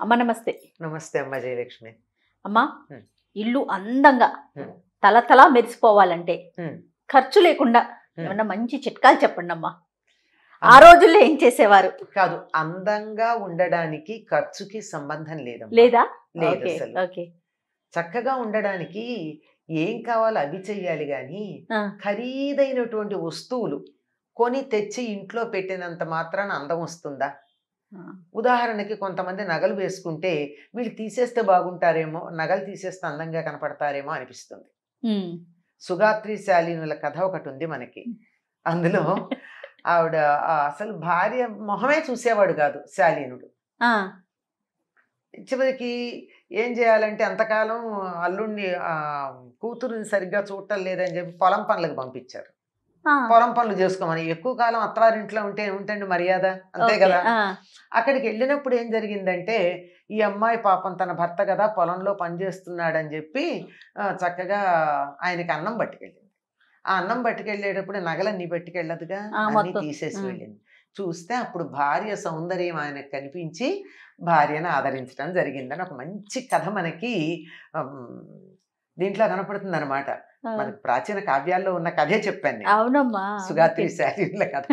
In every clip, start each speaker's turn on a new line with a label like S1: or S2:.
S1: అమ్మ నమస్తే.
S2: నమస్తే అమ్మ జయలక్ష్మి.
S1: అమ్మా. ఇల్లు అందంగా. తల తల మెరిసిపోవాలంటే. ఖర్చు లేకుండా. ఏమన్నా మంచి చిట్కాలు చెప్పండి అమ్మా. ఆ రోజుల్లో ఏం చేసేవారు?
S2: కాదు అందంగా ఉండడానికి ఖర్చుకి సంబంధం లేదు
S1: లేదా?
S2: లేదు
S1: ఓకే
S2: చక్కగా ఉండడానికి ఏం కావాలో అవి చెయ్యాలి కానీ ఖరీదైనటువంటి వస్తువులు కొని తెచ్చి ఇంట్లో పెట్టినంత మాత్రాన అందం వస్తుందా? ఉదాహరణకి కొంతమంది నగలు వేసుకుంటే వీళ్ళు తీసేస్తే బాగుంటారేమో నగలు తీసేస్తే అందంగా కనపడతారేమో అనిపిస్తుంది. సుగాత్రి శాలీనుల కథ ఒకటి ఉంది మనకి అందులో ఆవిడ అసలు భార్య మొహమే చూసేవాడు కాదు శాలీనుడు. చివరికి ఏం చేయాలంటే అంతకాలం అల్లుడిని కూతురుని సరిగ్గా చూడటం లేదని చెప్పి పొలం పనులకు పంపించారు. పొలం పనులు చేసుకోమని. ఎక్కువ కాలం అత్తవారింట్లో ఉంటే ఏముంటుంది మర్యాద? అంతే కదా? అక్కడికి వెళ్ళినప్పుడు ఏం జరిగిందంటే ఈ అమ్మాయి పాపం తన భర్త కదా పొలంలో పనిచేస్తున్నాడని చెప్పి చక్కగా ఆయనకి అన్నం పట్టుకెళ్ళింది. ఆ అన్నం పట్టుకెళ్ళేటప్పుడు నగలన్నీ పట్టుకెళ్ళదుగా అన్నీ. తీసేసి. వెళ్ళింది. చూస్తే అప్పుడు భార్య సౌందర్యం ఆయనకు కనిపించి భార్యను ఆదరించడం జరిగిందని ఒక మంచి కథ మనకి దీంట్లో కనపడుతుంది అనమాట మనకి ప్రాచీన కావ్యాల్లో ఉన్న కథే చెప్పాను.
S1: అవునమ్మా
S2: సుగాత్రి. శారీల కథ.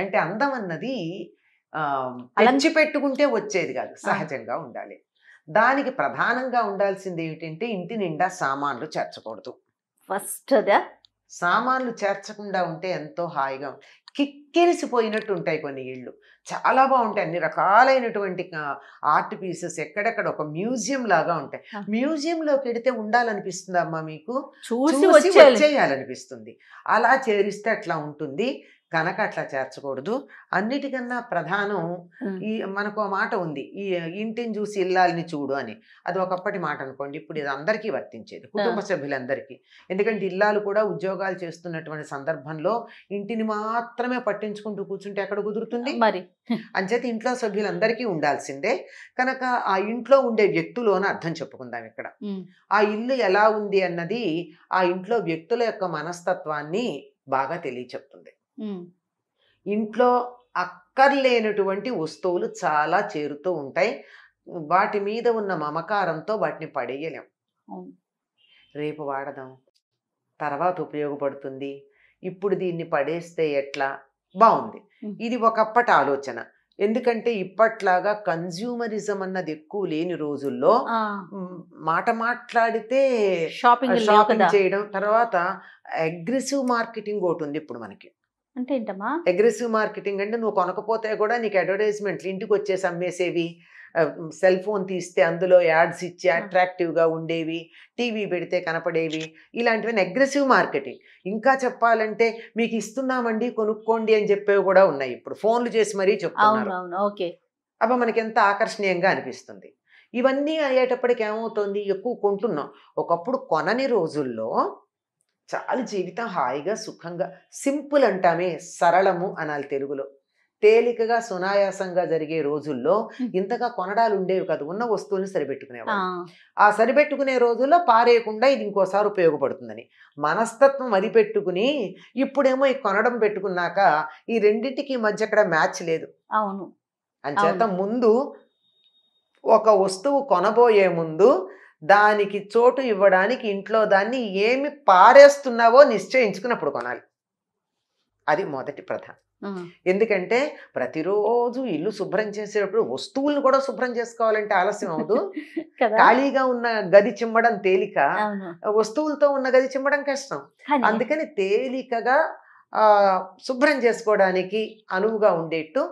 S2: అంటే అందం అన్నది ఆ,
S1: అలం-
S2: తెచ్చి పెట్టుకుంటే వచ్చేది కాదు సహజంగా ఉండాలి. దానికి ప్రధానంగా ఉండాల్సింది ఏమిటంటే ఇంటి నిండా సామాన్లు చేర్చకూడదు.
S1: ఫస్ట్ అదా
S2: సామాన్లు చేర్చకుండా ఉంటే ఎంతో హాయిగా కిక్కిరిసిపోయినట్టు ఉంటాయి కొన్ని ఇళ్ళు. చాలా బాగుంటాయి అన్ని రకాలైనటువంటి ఆర్ట్ పీసెస్ ఎక్కడెక్కడ ఒక మ్యూజియం లాగా ఉంటాయి.
S1: ఆ.
S2: మ్యూజియంలోకి వెడితే ఉండాలనిపిస్తుంది అమ్మా మీకు?
S1: చూసి
S2: చూసి
S1: వచ్చేయాలి.
S2: వచ్చేయాలనిపిస్తుంది. అలా చేరిస్తే అట్లా ఉంటుంది. కనుక అట్లా చేర్చకూడదు. అన్నిటికన్నా ప్రధానం ఈ మనకు ఒక మాట ఉంది. ఈ ఇంటిని చూసి ఇల్లాలని చూడు అని. అది ఒకప్పటి మాట అనుకోండి. ఇప్పుడు ఇది అందరికీ వర్తించేది. కుటుంబ సభ్యులందరికీ. ఎందుకంటే ఇల్లాలు కూడా ఉద్యోగాలు చేస్తున్నటువంటి సందర్భంలో ఇంటిని మాత్రమే పట్టించుకుంటూ కూర్చుంటే ఎక్కడ కుదురుతుంది?
S1: మరి.
S2: అంచేత ఇంట్లో సభ్యులందరికీ ఉండాల్సిందే. కనుక ఆ ఇంట్లో ఉండే వ్యక్తులోన అర్థం చెప్పుకుందాం ఇక్కడ. ఆ ఇల్లు ఎలా ఉంది అన్నది ఆ ఇంట్లో వ్యక్తుల యొక్క మనస్తత్వాన్ని బాగా తెలియచెప్తుంది. ఇంట్లో అక్కర్లేనటువంటి వస్తువులు చాలా చేరుతూ ఉంటాయి. వాటి మీద ఉన్న మమకారంతో వాటిని పడేయలేం. రేపు వాడదాం. తర్వాత ఉపయోగపడుతుంది. ఇప్పుడు దీన్ని పడేస్తే ఎట్లా? బాగుంది. ఇది ఒకప్పటి ఆలోచన. ఎందుకంటే ఇప్పట్లాగా కన్జ్యూమరిజం అన్నది ఎక్కువ లేని రోజుల్లో మాట మాట్లాడితే
S1: షాపింగ్
S2: షాపింగ్ చేయడం తర్వాత అగ్రెసివ్ మార్కెటింగ్ ఒకటి ఉంది ఇప్పుడు మనకి.
S1: అంటే ఏంటమ్మా?
S2: అగ్రెసివ్ మార్కెటింగ్ అంటే నువ్వు కొనకపోతే కూడా నీకు అడ్వర్టైజ్మెంట్లు ఇంటికి వచ్చేసి అమ్మేసేవి. సెల్ ఫోన్ తీస్తే అందులో యాడ్స్ ఇచ్చి అట్రాక్టివ్గా ఉండేవి. టీవీ పెడితే కనపడేవి. ఇలాంటివన్నీ అగ్రెసివ్ మార్కెటింగ్. ఇంకా చెప్పాలంటే మీకు ఇస్తున్నామండి కొనుక్కోండి అని చెప్పేవి కూడా ఉన్నాయి ఇప్పుడు. ఫోన్లు చేసి మరీ చెప్తున్నారు.
S1: అవును ఓకే.
S2: అప్పుడు మనకి ఎంత ఆకర్షణీయంగా అనిపిస్తుంది. ఇవన్నీ అయ్యేటప్పటికి ఏమవుతుంది? ఎక్కువ కొంటున్నాం. ఒకప్పుడు కొనని రోజుల్లో చాలా జీవితం హాయిగా సుఖంగా సింపుల్ అంటామే సరళము అనాలి తెలుగులో. తేలికగా సునాయాసంగా జరిగే రోజుల్లో. ఇంతగా కొనడాలు ఉండేవి కాదు. ఉన్న వస్తువుల్ని సరిపెట్టుకునేవాడు ఆ. సరిపెట్టుకునే రోజుల్లో పారేయకుండా ఇది ఇంకోసారి ఉపయోగపడుతుందని. మనస్తత్వం అది పెట్టుకుని ఇప్పుడేమో ఈ కొనడం పెట్టుకున్నాక ఈ రెండింటికి మధ్య అక్కడ మ్యాచ్ లేదు.
S1: అవును.
S2: అంచేత. ముందు ఒక వస్తువు కొనబోయే ముందు దానికి చోటు ఇవ్వడానికి ఇంట్లో దాన్ని ఏమి పారేస్తున్నావో నిశ్చయించుకున్నప్పుడు కొనాలి. అది మొదటి ప్రధానం. ఎందుకంటే ప్రతిరోజు ఇల్లు శుభ్రం చేసేటప్పుడు వస్తువులను కూడా శుభ్రం చేసుకోవాలంటే ఆలస్యం అవదు
S1: కదా?
S2: ఖాళీగా ఉన్న గది చిమ్మడం తేలిక వస్తువులతో ఉన్న గది చిమ్మడం కష్టం.
S1: కానీ
S2: అందుకని తేలికగా ఆ, శుభ్రం చేసుకోవడానికి అనువుగా ఉండేట్టు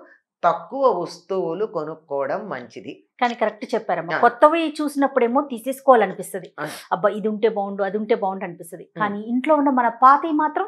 S2: తక్కువ వస్తువులు కొనుక్కోవడం మంచిది.
S1: కానీ కరెక్ట్ చెప్పారమ్మా. కొత్తవి చూసినప్పుడేమో తీసేసుకోవాలనిపిస్తుంది. అబ్బా ఇది ఉంటే బాగుండు అది ఉంటే బాగుండు అనిపిస్తుంది కానీ ఇంట్లో ఉన్న మన పాతవి మాత్రం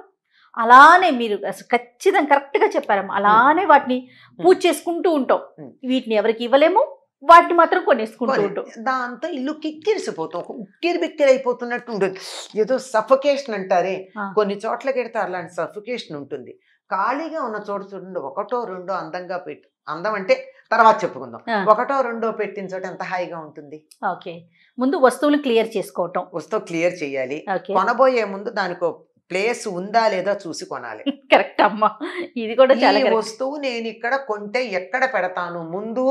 S1: అలానే మీరు అసలు ఖచ్చితంగా కరెక్ట్గా చెప్పారమ్మా అలానే వాటిని పూజ చేసుకుంటూ ఉంటాం. వీటిని ఎవరికి ఇవ్వలేము వాటిని మాత్రం కొనేసుకుంటూ
S2: కొని-
S1: ఉంటాం.
S2: దాంతో ఇల్లు కిక్కిరిసిపోతాం. ఒక ఉక్కిరి బిక్కిరి అయిపోతున్నట్టు ఉంటుంది. ఏదో సఫకేషన్ అంటారే. కొన్ని చోట్ల కెడితే అలాంటి సఫకేషన్ ఉంటుంది. ఖాళీగా ఉన్న చోట చూడండి ఒకటో రెండో అందంగా పెట్టు అందం అంటే తర్వాత చెప్పుకుందాం. ఒకటో రెండో పెట్టిన చోట ఎంత హాయిగా ఉంటుంది?
S1: ఓకే. ముందు వస్తువులు క్లియర్ చేసుకోవటం.
S2: వస్తువు క్లియర్ చేయాలి. కొనబోయే ముందు దానికి ప్లేస్ ఉందా లేదా చూసి కొనాలి.
S1: కరెక్ట్ అమ్మా. ఇది కూడా చాలా
S2: వస్తువు నేను ఇక్కడ కొంటే ఎక్కడ పెడతాను? ముందు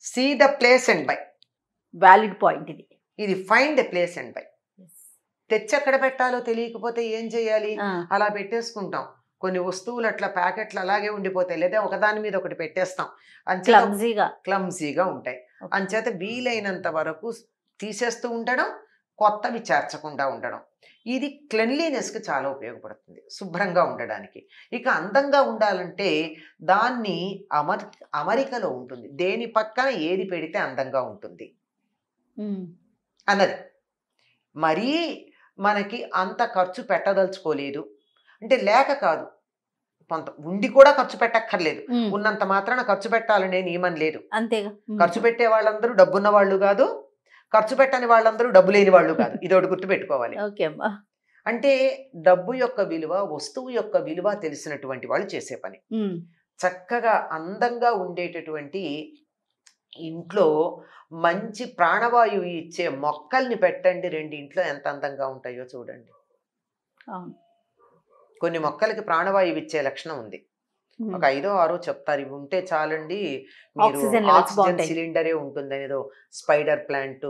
S2: see the place and buy.
S1: Valid point ఇది.
S2: ఇది ఫైండ్ ప్లేస్ అండ్ బై. తెచ్చి ఎక్కడ పెట్టాలో తెలియకపోతే ఏం చేయాలి? అలా పెట్టేసుకుంటాం. కొన్ని వస్తువులు అట్లా ప్యాకెట్లు అలాగే ఉండిపోతాయి. లేదా ఒకదాని మీద ఒకటి పెట్టేస్తాం. అంచేత
S1: క్లమ్జీగా.
S2: క్లమ్జీగా ఉంటాయి. అంచేత వీలైనంత వరకు తీసేస్తూ ఉండడం కొత్తవి చేర్చకుండా ఉండడం. ఇది క్లెన్లీనెస్కి చాలా ఉపయోగపడుతుంది. శుభ్రంగా ఉండడానికి. ఇక అందంగా ఉండాలంటే దాన్ని అమర్ అమరికలో ఉంటుంది. దేని పక్కన ఏది పెడితే అందంగా ఉంటుంది. అన్నది. మరీ మనకి అంత ఖర్చు పెట్టదలుచుకోలేదు. అంటే లేక కాదు. కొంత ఉండి కూడా ఖర్చు పెట్టక్కర్లేదు. ఉన్నంత మాత్రాన ఖర్చు పెట్టాలనే నియమం లేదు.
S1: అంతేగా. ఉమ్,
S2: ఖర్చు పెట్టే వాళ్ళందరూ డబ్బున్న వాళ్ళు కాదు. ఖర్చు పెట్టని వాళ్ళందరూ డబ్బు లేని వాళ్ళు కాదు. ఇది ఒకటి గుర్తుపెట్టుకోవాలి
S1: ఓకే అమ్మా.
S2: అంటే డబ్బు యొక్క విలువ వస్తువు యొక్క విలువ తెలిసినటువంటి వాళ్ళు చేసే పని. చక్కగా అందంగా ఉండేటటువంటి ఇంట్లో మంచి ప్రాణవాయువు ఇచ్చే మొక్కల్ని పెట్టండి రెండు ఇంట్లో ఎంత అందంగా ఉంటాయో చూడండి.
S1: అవును.
S2: కొన్ని మొక్కలకి ప్రాణవాయువు ఇచ్చే లక్షణం ఉంది. ఒక ఐదో ఆరో చెప్తారు. ఇవి ఉంటే చాలండి. మీరు ఆక్సిజన్. సిలిండరే ఉంటుంది అనేదో స్పైడర్ ప్లాంట్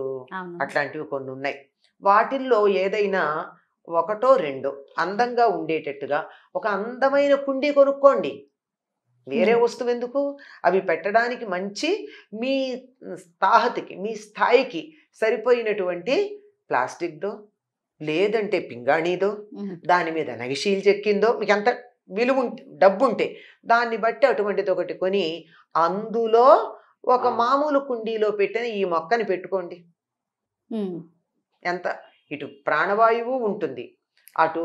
S2: అట్లాంటివి కొన్ని ఉన్నాయి. వాటిల్లో ఏదైనా ఒకటో రెండో అందంగా ఉండేటట్టుగా ఒక అందమైన కుండీ కొనుక్కోండి. వేరే. వస్తువు ఎందుకు? అవి పెట్టడానికి మంచి మీ తాహతికి మీ స్థాయికి సరిపోయినటువంటి ప్లాస్టిక్దో లేదంటే పింగాణీదో దాని మీద నగిషీలు చెక్కిందో మీకు ఎంత విలువ ఉంటే డబ్బు ఉంటే దాన్ని బట్టి అటువంటిది ఒకటి కొని అందులో ఒక మామూలు కుండీలో పెట్టిన ఈ మొక్కని పెట్టుకోండి. ఎంత? ఇటు ప్రాణవాయువు ఉంటుంది అటు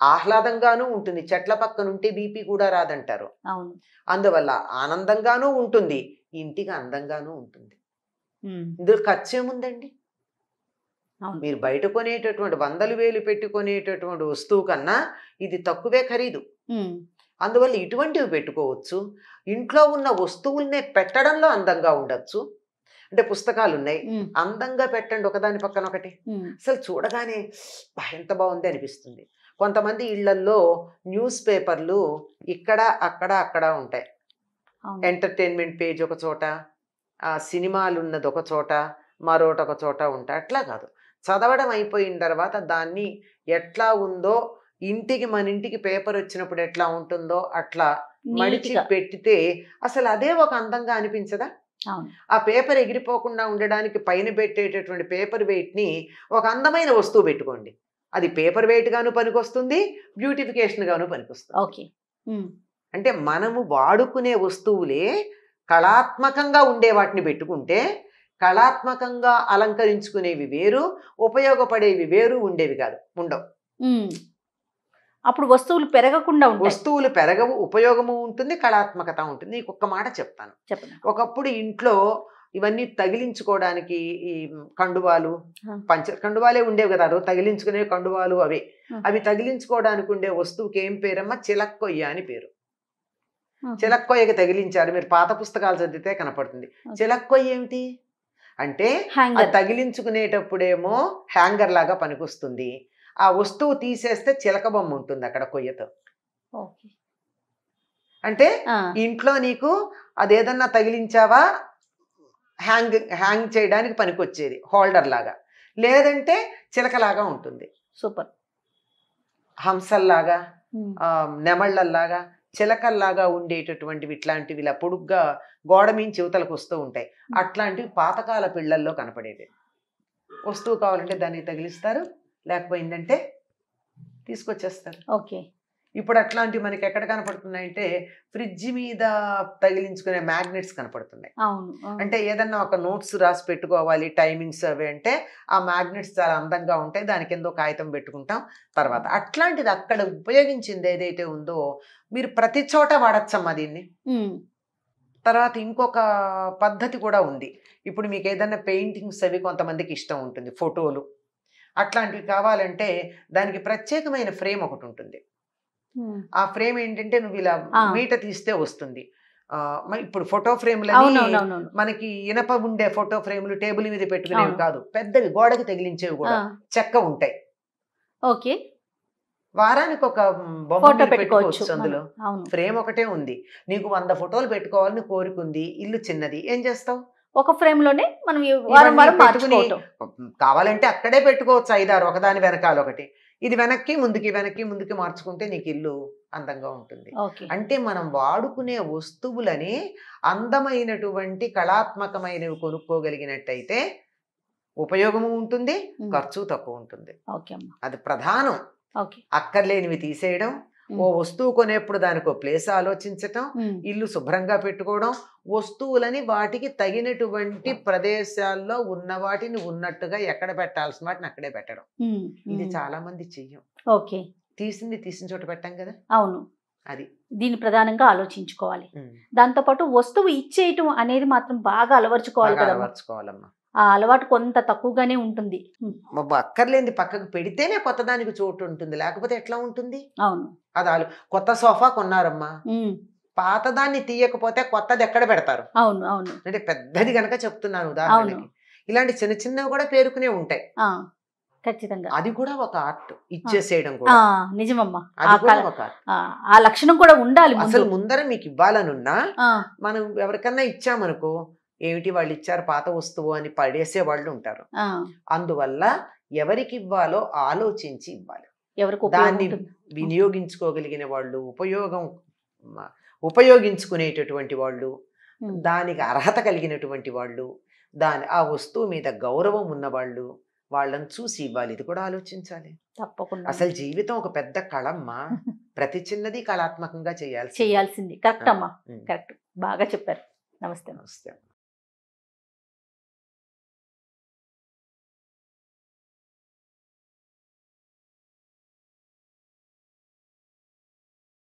S2: ఆహ్లాదంగానూ ఉంటుంది చెట్ల పక్కన ఉంటే బీపీ కూడా రాదంటారు. అందువల్ల ఆనందంగానూ ఉంటుంది ఇంటికి అందంగానూ ఉంటుంది. ఇందులో ఖర్చు ఏముందండి మీరు బయట కొనేటటువంటి వందలు వేలు పెట్టి కొనేటటువంటి వస్తువు కన్నా ఇది తక్కువే ఖరీదు. అందువల్ల ఇటువంటివి పెట్టుకోవచ్చు. ఇంట్లో ఉన్న వస్తువుల్నే పెట్టడంలో అందంగా ఉండొచ్చు. అంటే పుస్తకాలు ఉన్నాయి. అందంగా పెట్టండి ఒకదాని పక్కన ఒకటి. అసలు చూడగానే "బా, ఎంత బాగుంది అనిపిస్తుంది. కొంతమంది ఇళ్ళల్లో న్యూస్ పేపర్లు ఇక్కడ అక్కడ అక్కడ ఉంటాయి. ఎంటర్టైన్మెంట్ పేజ్ ఒక చోట ఆ సినిమాలు ఉన్నది ఒక చోట మరోటి ఒక చోట ఉంటాయి. అట్లా కాదు. చదవడం అయిపోయిన తర్వాత దాన్ని ఎట్లా ఉందో ఇంటికి మన ఇంటికి పేపర్ వచ్చినప్పుడు ఎట్లా ఉంటుందో అట్లా మడిచి పెట్టితే అసలు అదే ఒక అందంగా అనిపించదా? ఆ పేపర్ ఎగిరిపోకుండా ఉండడానికి పైన పెట్టేటటువంటి పేపర్ వెయిట్ని ఒక అందమైన వస్తువు పెట్టుకోండి. అది పేపర్ వెయిట్ గాను పనికొస్తుంది బ్యూటిఫికేషన్ గాను పనికొస్తుంది.
S1: ఓకే.
S2: అంటే మనము వాడుకునే వస్తువులే కళాత్మకంగా ఉండే వాటిని పెట్టుకుంటే కళాత్మకంగా అలంకరించుకునేవి వేరు ఉపయోగపడేవి వేరు ఉండేవి కాదు ఉండవు.
S1: అప్పుడు వస్తువులు పెరగకుండా
S2: వస్తువులు పెరగవు ఉపయోగము ఉంటుంది కళాత్మకత ఉంటుంది. నీకు ఒక్క మాట చెప్తాను.
S1: చెప్పండి.
S2: ఒకప్పుడు ఇంట్లో ఇవన్నీ తగిలించుకోవడానికి ఈ కండువాలు. పంచ కండువాలే ఉండేవి కదా రోజు తగిలించుకునే కండువాలు అవే. అవి తగిలించుకోవడానికి ఉండే వస్తువుకి ఏం పేరమ్మా? చిలక్కొయ్య అని పేరు. చిలక్కొయ్యకి తగిలించారు. మీరు పాత పుస్తకాలు చదివితే కనపడుతుంది. చిలక్కొయ్య ఏమిటి? అంటే తగిలించుకునేటప్పుడేమో హ్యాంగర్ లాగా పనికొస్తుంది. ఆ వస్తువు తీసేస్తే చిలక బొమ్మ ఉంటుంది అక్కడ కొయ్యతో.
S1: ఓకే.
S2: అంటే ఇంట్లో నీకు అదేదన్నా తగిలించావా? హ్యాంగ్ హ్యాంగ్ చేయడానికి పనికొచ్చేది హోల్డర్ లాగా. లేదంటే చిలకలాగా ఉంటుంది.
S1: సూపర్.
S2: హంసల్లాగా నెమళ్ళల్లాగా చిలకల్లాగా ఉండేటటువంటివి ఇట్లాంటివి ఇలా పొడుగ్గా గోడ మీంచి యువతలకు వస్తూ ఉంటాయి. అట్లాంటివి పాతకాల పిల్లల్లో కనపడేవి. వస్తువు కావాలంటే దాన్ని తగిలిస్తారు. లేకపోయిందంటే తీసుకొచ్చేస్తారు.
S1: ఓకే.
S2: ఇప్పుడు అట్లాంటివి మనకి ఎక్కడ కనపడుతున్నాయంటే ఫ్రిడ్జ్ మీద తగిలించుకునే మ్యాగ్నెట్స్ కనపడుతున్నాయి. అంటే ఏదన్నా ఒక నోట్స్ రాసి పెట్టుకోవాలి టైమింగ్స్ అవి అంటే ఆ మ్యాగ్నెట్స్ చాలా అందంగా ఉంటాయి దాని కింద కాగితం పెట్టుకుంటాం తర్వాత. అట్లాంటిది అక్కడ ఉపయోగించింది ఏదైతే ఉందో మీరు ప్రతి చోట వాడచ్చమ్మా దీన్ని? తర్వాత ఇంకొక పద్ధతి కూడా ఉంది. ఇప్పుడు మీకు ఏదైనా పెయింటింగ్స్ అవి కొంతమందికి ఇష్టం ఉంటుంది ఫోటోలు. అట్లాంటివి కావాలంటే దానికి ప్రత్యేకమైన ఫ్రేమ్ ఒకటి ఉంటుంది. ఆ ఫ్రేమ్ ఏంటంటే నువ్వు ఇలా. మీట తీస్తే వస్తుంది. ఇప్పుడు ఫోటో ఫ్రేమ్లు మనకి ఇనప ఉండే ఫోటో ఫ్రేమ్లు టేబుల్ మీద పెట్టుకునేవి. కాదు. పెద్దవి గోడకి తగిలించేవి కూడా చెక్క ఉంటాయి.
S1: ఓకే.
S2: వారానికి ఒక బొమ్మ
S1: పెట్టుకోవచ్చు
S2: అందులో. ఫ్రేమ్ ఒకటే ఉంది. నీకు వంద ఫోటోలు పెట్టుకోవాలని కోరుకుంది. ఇల్లు చిన్నది. ఏం చేస్తావు?
S1: ఒక ఫ్రేమ్లోనే మనం
S2: కావాలంటే అక్కడే పెట్టుకోవచ్చు ఐదారు ఒకదాని వెనకాల ఒకటి. ఇది వెనక్కి ముందుకి వెనక్కి ముందుకి మార్చుకుంటే నీకు ఇల్లు అందంగా ఉంటుంది. అంటే మనం వాడుకునే వస్తువులని అందమైనటువంటి కళాత్మకమైనవి కొనుక్కోగలిగినట్టయితే ఉపయోగము ఉంటుంది. ఖర్చు తక్కువ ఉంటుంది.
S1: ఓకే అమ్మా.
S2: అది ప్రధానం.
S1: ఓకే.
S2: అక్కర్లేనివి తీసేయడం ఓ వస్తువు కొనేప్పుడు దానికి ఒక ప్లేస్ ఆలోచించటం. ఇల్లు శుభ్రంగా పెట్టుకోవడం వస్తువులని వాటికి తగినటువంటి ప్రదేశాల్లో ఉన్న వాటిని ఉన్నట్టుగా ఎక్కడ పెట్టాల్సిన వాటిని అక్కడే పెట్టడం. ఇది. చాలా మంది చెయ్యం.
S1: ఓకే.
S2: తీసింది తీసిన చోట పెట్టాం కదా?
S1: అవును.
S2: అది.
S1: దీన్ని ప్రధానంగా ఆలోచించుకోవాలి.
S2: ఉమ్.
S1: దాంతోపాటు వస్తువు ఇచ్చేయటం అనేది మాత్రం బాగా అలవర్చుకోవాలి
S2: అలవర్చుకోవాలమ్మా.
S1: ఆ అలవాటు కొంత తక్కువగానే ఉంటుంది.
S2: అక్కర్లేనిది పక్కకు పెడితేనే కొత్త దానికి చోటు ఉంటుంది. లేకపోతే ఎట్లా ఉంటుంది?
S1: అవును.
S2: అది కొత్త సోఫా కొన్నారమ్మా. పాతదాన్ని తీయకపోతే కొత్తది ఎక్కడ పెడతారు?
S1: అవును అవును.
S2: అంటే పెద్దది గనక చెప్తున్నాను ఉదాహరణకి. ఇలాంటి చిన్న చిన్నవి కూడా పేరుకునే ఉంటాయి.
S1: ఆ, ఖచ్చితంగా.
S2: అది కూడా ఒక ఆర్ట్ ఇచ్చేసేయడం
S1: ఆ,
S2: కూడా
S1: నిజమమ్మా ఆ
S2: అది కూడా
S1: కళ-
S2: ఒక art.
S1: ఆ, ఆ లక్షణం కూడా ఉండాలి
S2: అసలు ముందర మీకు ఇవ్వాలనున్నా మనం ఎవరికన్నా ఇచ్చామనుకో ఏమిటి వాళ్ళు ఇచ్చారు పాత వస్తువు అని పడేసే వాళ్ళు ఉంటారు అందువల్ల ఎవరికి ఇవ్వాలో ఆలోచించి ఇవ్వాలి.
S1: ఎవరికి
S2: దాన్ని. వినియోగించుకోగలిగిన వాళ్ళు ఉపయోగం ఉపయోగించుకునేటటువంటి వాళ్ళు. దానికి అర్హత కలిగినటువంటి వాళ్ళు దాని ఆ వస్తువు మీద గౌరవం ఉన్నవాళ్ళు వాళ్ళని చూసి ఇవ్వాలి. ఇది కూడా ఆలోచించాలి.
S1: తప్పకుండా.
S2: అసలు జీవితం ఒక పెద్ద కళమ్మా. ప్రతి చిన్నది కళాత్మకంగా చేయాల్సి
S1: చేయాల్సింది. కరెక్ట్ అమ్మా. కరెక్ట్. బాగా చెప్పారు. నమస్తే.
S2: నమస్తే